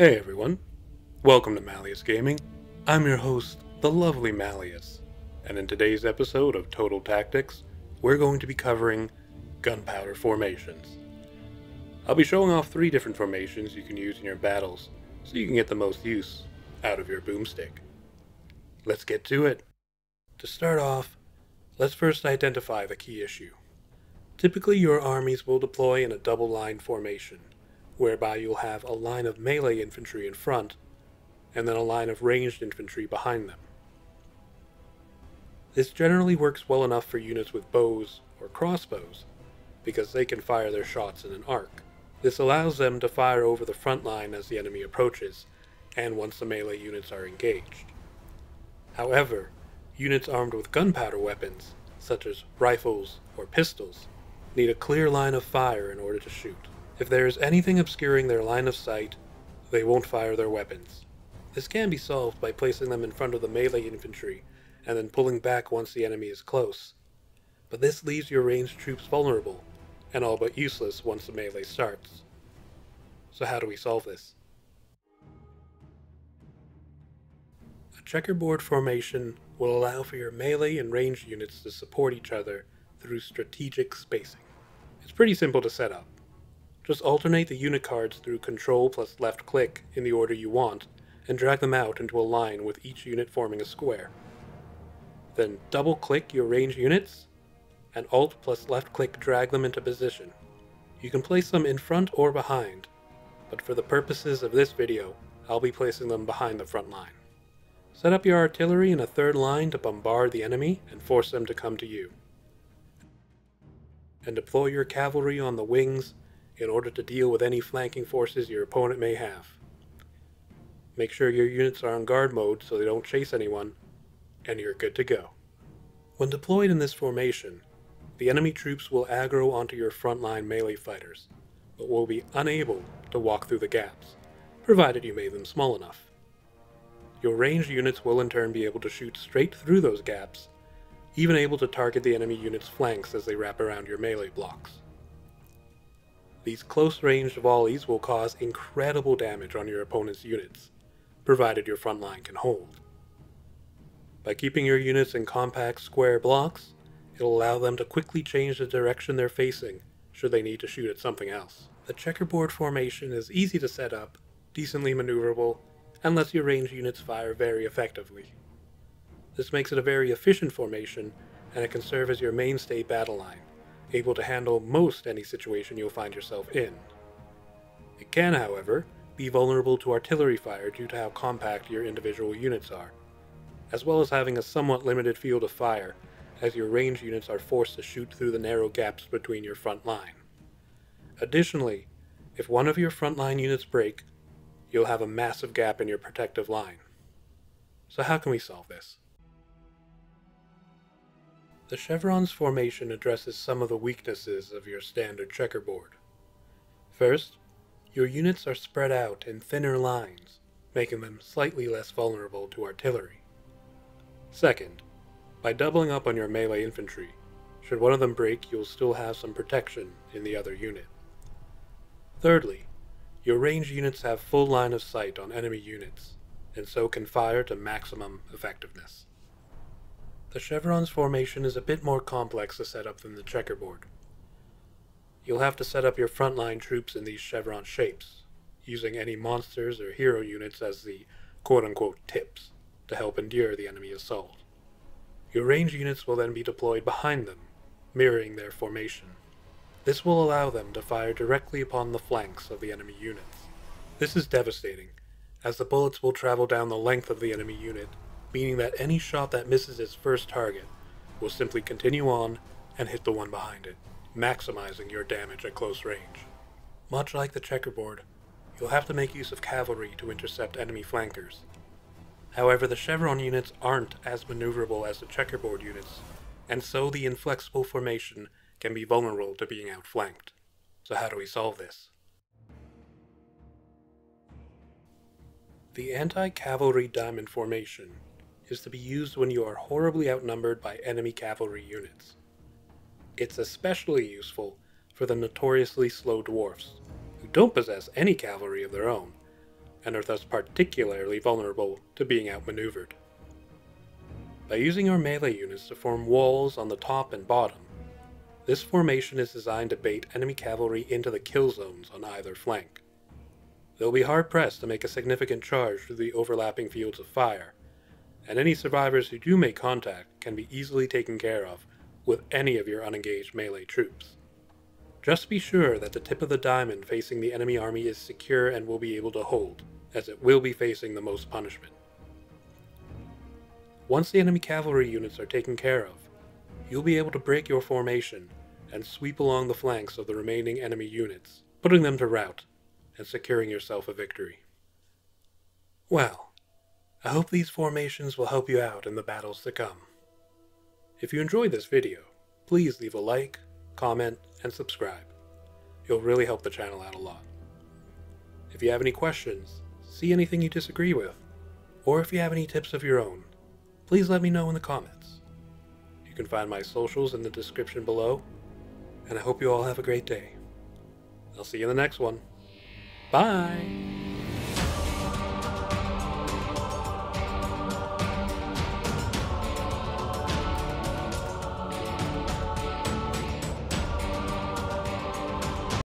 Hey everyone, welcome to Malleus Gaming. I'm your host, the lovely Malleus, and in today's episode of Total Tactics, we're going to be covering gunpowder formations. I'll be showing off three different formations you can use in your battles, so you can get the most use out of your boomstick. Let's get to it. To start off, let's first identify the key issue. Typically, your armies will deploy in a double line formation, whereby you'll have a line of melee infantry in front, and then a line of ranged infantry behind them. This generally works well enough for units with bows or crossbows, because they can fire their shots in an arc. This allows them to fire over the front line as the enemy approaches, and once the melee units are engaged. However, units armed with gunpowder weapons, such as rifles or pistols, need a clear line of fire in order to shoot. If there is anything obscuring their line of sight, they won't fire their weapons. This can be solved by placing them in front of the melee infantry and then pulling back once the enemy is close. But this leaves your ranged troops vulnerable, and all but useless once the melee starts. So how do we solve this? A checkerboard formation will allow for your melee and ranged units to support each other through strategic spacing. It's pretty simple to set up. Just alternate the unit cards through Control plus left click in the order you want, and drag them out into a line with each unit forming a square. Then double click your range units, and Alt plus left click drag them into position. You can place them in front or behind, but for the purposes of this video, I'll be placing them behind the front line. Set up your artillery in a third line to bombard the enemy and force them to come to you. And deploy your cavalry on the wings in order to deal with any flanking forces your opponent may have. Make sure your units are on guard mode so they don't chase anyone, and you're good to go. When deployed in this formation, the enemy troops will aggro onto your frontline melee fighters, but will be unable to walk through the gaps, provided you made them small enough. Your ranged units will in turn be able to shoot straight through those gaps, even able to target the enemy unit's flanks as they wrap around your melee blocks. These close range volleys will cause incredible damage on your opponent's units, provided your front line can hold. By keeping your units in compact square blocks, it'll allow them to quickly change the direction they're facing should they need to shoot at something else. The checkerboard formation is easy to set up, decently maneuverable, and lets your ranged units fire very effectively. This makes it a very efficient formation, and it can serve as your mainstay battle line, able to handle most any situation you'll find yourself in. It can, however, be vulnerable to artillery fire due to how compact your individual units are, as well as having a somewhat limited field of fire, as your range units are forced to shoot through the narrow gaps between your front line. Additionally, if one of your frontline units break, you'll have a massive gap in your protective line. So how can we solve this? The chevron's formation addresses some of the weaknesses of your standard checkerboard. First, your units are spread out in thinner lines, making them slightly less vulnerable to artillery. Second, by doubling up on your melee infantry, should one of them break, you'll still have some protection in the other unit. Thirdly, your ranged units have full line of sight on enemy units, and so can fire to maximum effectiveness. The chevron's formation is a bit more complex to set up than the checkerboard. You'll have to set up your frontline troops in these chevron shapes, using any monsters or hero units as the quote-unquote tips to help endure the enemy assault. Your range units will then be deployed behind them, mirroring their formation. This will allow them to fire directly upon the flanks of the enemy units. This is devastating, as the bullets will travel down the length of the enemy unit meaning that any shot that misses its first target will simply continue on and hit the one behind it, maximizing your damage at close range. Much like the checkerboard, you'll have to make use of cavalry to intercept enemy flankers. However, the chevron units aren't as maneuverable as the checkerboard units, and so the inflexible formation can be vulnerable to being outflanked. So how do we solve this? The anti-cavalry diamond formation is to be used when you are horribly outnumbered by enemy cavalry units. It's especially useful for the notoriously slow dwarfs, who don't possess any cavalry of their own, and are thus particularly vulnerable to being outmaneuvered. By using your melee units to form walls on the top and bottom, this formation is designed to bait enemy cavalry into the kill zones on either flank. They'll be hard pressed to make a significant charge through the overlapping fields of fire, and any survivors who do make contact can be easily taken care of with any of your unengaged melee troops. Just be sure that the tip of the diamond facing the enemy army is secure and will be able to hold, as it will be facing the most punishment. Once the enemy cavalry units are taken care of, you'll be able to break your formation and sweep along the flanks of the remaining enemy units, putting them to rout and securing yourself a victory. Well, I hope these formations will help you out in the battles to come. If you enjoyed this video, please leave a like, comment, and subscribe. It'll really help the channel out a lot. If you have any questions, see anything you disagree with, or if you have any tips of your own, please let me know in the comments. You can find my socials in the description below, and I hope you all have a great day. I'll see you in the next one. Bye!